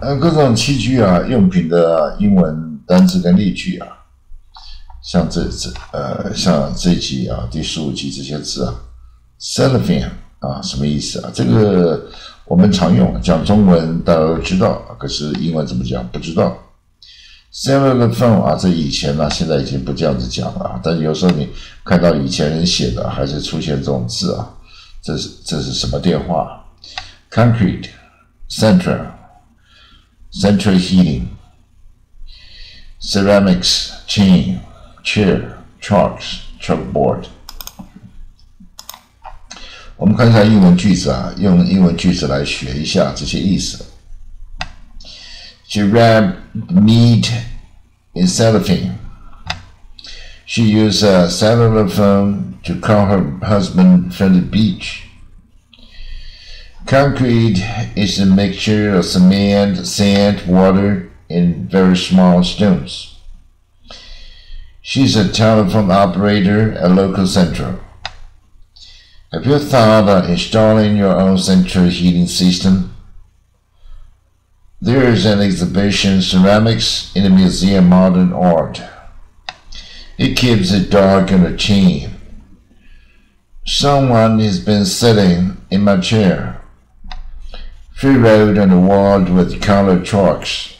呃，各种器具啊、用品的英文单词跟例句啊，像这这呃，像这集啊，第十五集这些字啊，cellophane 啊，什么意思啊？这个我们常用，讲中文大家都知道，可是英文怎么讲不知道。cellophane 啊，这以前呢，现在已经不这样子讲了，但有时候你看到以前人写的，还是出现这种字啊，这是这是什么电话？concrete central central heating ceramics chain chair chalks chalkboard。我们看一下英文句子啊，用英文句子来学一下这些意思。She wrapped meat in cellophane. She used a cellular phone to call her husband from the beach. Concrete is a mixture of cement, sand, water, and very small stones. She's a telephone operator at local central. Have you thought of installing your own central heating system? There is an exhibition ceramics in the Museum Modern Art. It keeps it dark on a chain. Someone has been sitting in my chair. He wrote on the wall with colored chalks.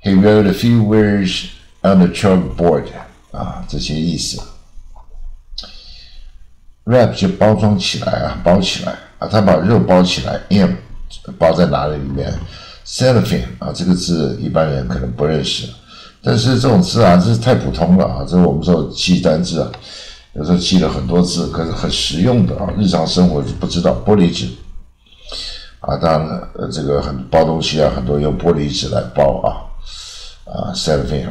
He wrote a few words on the chalkboard. 啊，这些意思。wrap 就包装起来啊，包起来啊，他把肉包起来，in 包在哪里里面？cellophane 啊，这个字一般人可能不认识，但是这种字啊，这是太普通了啊，这是我们说记单字啊，有时候记了很多字，可是很实用的啊，日常生活就不知道玻璃纸啊，当然，呃，这个很包东西啊，很多用玻璃纸来包啊，啊，cellophane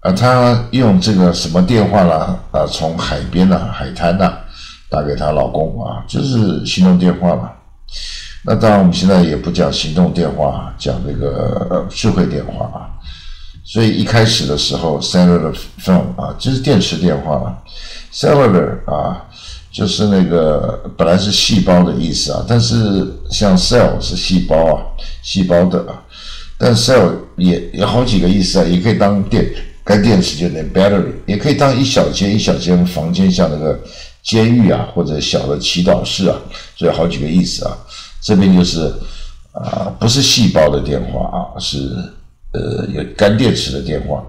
啊，他用这个什么电话啦啊，从海边呐、海滩呐打给她老公啊，就是行动电话嘛。那当然，我们现在也不讲行动电话，讲这个呃智慧电话啊。所以一开始的时候，cellular phone 啊，就是电池电话嘛。cellular 啊，就是那个本来是细胞的意思啊，但是像 cell 是细胞啊，细胞的啊，但 cell 也有好几个意思啊，也可以当电干电池，就那 battery，也可以当一小间一小间房间，像那个监狱啊，或者小的祈祷室啊，所以好几个意思啊。这边就是啊，不是细胞的电话啊，是呃有干电池的电话。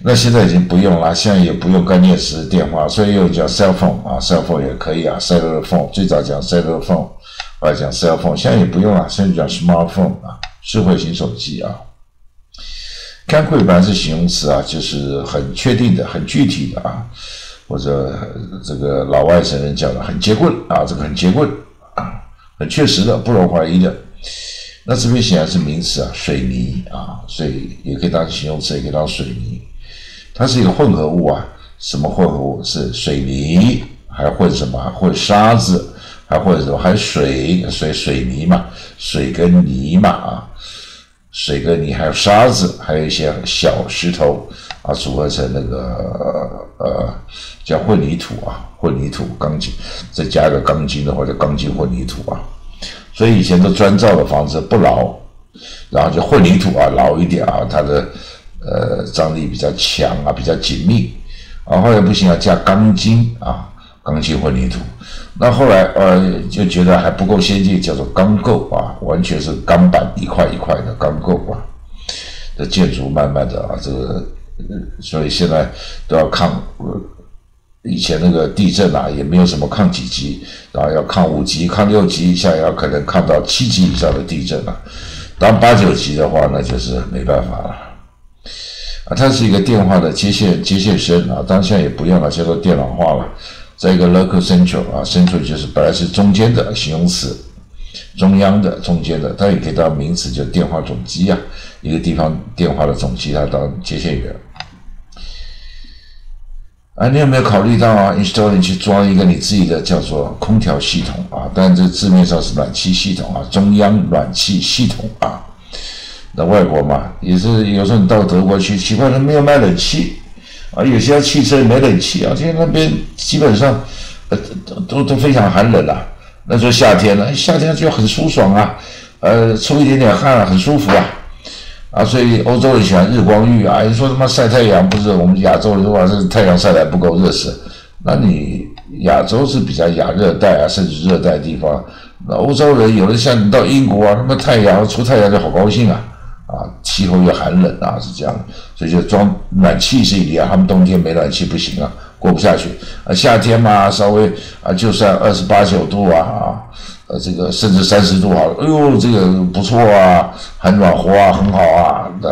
那现在已经不用了，现在也不用干电池的电话，所以又叫 cell phone 啊，cell phone 也可以啊，cell phone 最早讲 cell phone，后来讲 cell phone，现在也不用了，现在讲 smartphone 啊，智慧型手机啊。concrete 本来是形容词啊，就是很确定的、很具体的啊，或者这个老外省人讲的很结棍啊，这个很结棍啊。很确实的，不容怀疑的。那这边显然是名词啊，水泥啊，所以也可以当形容词，也可以当水泥。它是一个混合物啊，什么混合物？是水泥，还混什么？混沙子，还混什么？还水，水水泥嘛，水跟泥嘛啊，水跟泥，还有沙子，还有一些小石头啊，组合成那个呃叫混凝土啊。混凝土钢筋，再加个钢筋的或者钢筋混凝土啊，所以以前的砖造的房子不牢，然后就混凝土啊牢一点啊，它的呃张力比较强啊，比较紧密啊，后来不行要加钢筋啊，钢筋混凝土，那后来呃就觉得还不够先进，叫做钢构啊，完全是钢板一块一块的钢构啊，的建筑慢慢的啊这个，所以现在都要抗。以前那个地震啊，也没有什么抗几级，然后要抗五级、抗六级，现在要可能抗到七级以上的地震了。当八九级的话，那就是没办法了。啊，它是一个电话的接线接线生啊，当然现在也不用了，叫做电脑化了。再一个 local central 啊，central 就是本来是中间的形容词，中央的中间的，它也可以当名词，就电话总机啊，一个地方电话的总机，它当接线员。啊，你有没有考虑到啊？installing 去装一个你自己的叫做空调系统啊？但这字面上是暖气系统啊，中央暖气系统啊。那外国嘛，也是有时候你到德国去，奇怪他没有卖冷气啊，有些汽车没冷气啊。现在那边基本上呃都都非常寒冷啊。那时候夏天呢，夏天就很舒爽啊，呃，出一点点汗很舒服啊，啊，所以欧洲人喜欢日光浴啊，你说他妈晒太阳不是我们亚洲人说这太阳晒得不够热死，那你亚洲是比较亚热带啊，甚至热带地方，那欧洲人有的像你到英国啊，他妈太阳出太阳就好高兴啊。气候又寒冷啊，是这样的，所以就装暖气是一点，他们冬天没暖气不行啊，过不下去。啊，夏天嘛，稍微啊，就算二十八九度啊，啊。呃，这个甚至三十度好了，哎呦，这个不错啊，很暖和啊，很好啊，那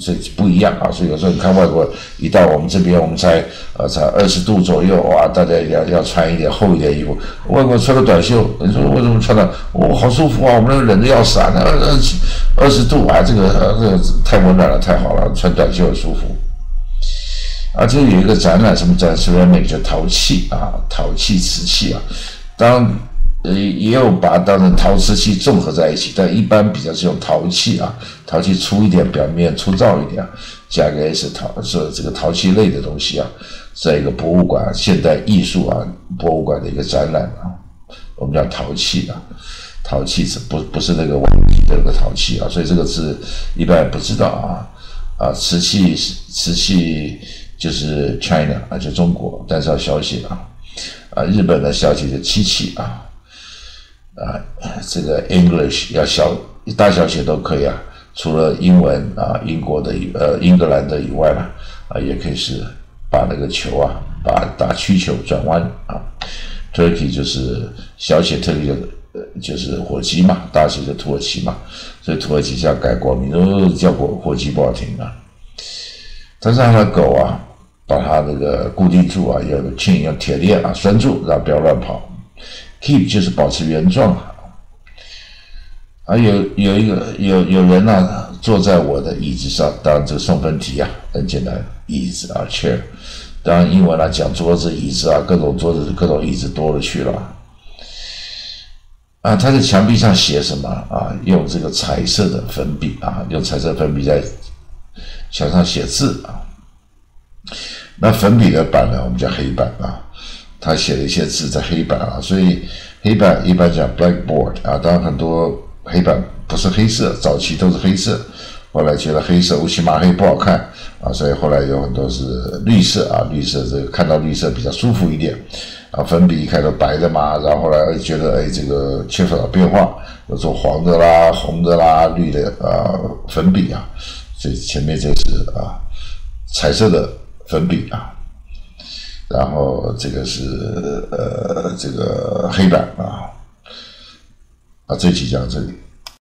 这不一样啊。所以有时候你看外国一到我们这边，我们才呃才二十度左右哇，大家要要穿一点厚一点衣服。外国穿个短袖，你说为什么穿的？哦，好舒服啊，我们那冷的要死啊，那二十二十度啊，这个呃这个太温暖了，太好了，穿短袖很舒服。啊，这有一个展览，什么展？什么美？叫陶器啊，陶器瓷器啊，当。呃，也有把它当成陶瓷器综合在一起，但一般比较是用陶器啊，陶器粗一点，表面粗糙一点，价格也是陶是这个陶器类的东西啊，在一个博物馆现代艺术啊博物馆的一个展览啊，我们叫陶器啊，陶器是不不是那个碗的那个陶器啊，所以这个字一般不知道啊啊，瓷器瓷器就是 China 啊，就中国，但是要小写啊啊，日本的小写就漆器啊。啊，这个 English 要小大小写都可以啊，除了英文啊，英国的呃英格兰的以外呢，啊也可以是把那个球啊，把打曲球转弯啊，Turkey 就是小写 Turkey 就呃就是火鸡嘛，大写的土耳其嘛，所以土耳其叫改国名都叫火火鸡不好听啊，但是他的狗啊，把它那个固定住啊，要 chain 用铁链啊拴住，让不要乱跑。Keep 就是保持原状啊，啊有有一个有有人呢坐在我的椅子上，当然这个送分题啊很简单，椅子啊 chair，当然英文来讲桌子椅子啊各种桌子各种椅子多了去了，啊他在墙壁上写什么啊？用这个彩色的粉笔啊，用彩色粉笔在墙上写字啊，那粉笔的板呢，我们叫黑板啊。他写了一些字在黑板啊，所以黑板一般讲 blackboard 啊，当然很多黑板不是黑色，早期都是黑色，后来觉得黑色乌漆麻黑不好看啊，所以后来有很多是绿色啊，绿色这个看到绿色比较舒服一点啊，粉笔一开始白的嘛，然后后来觉得哎这个缺少变化，有做黄的啦、红的啦、绿的啊粉笔啊，这前面这是啊彩色的粉笔啊。然后这个是呃这个黑板啊，啊这几张这里。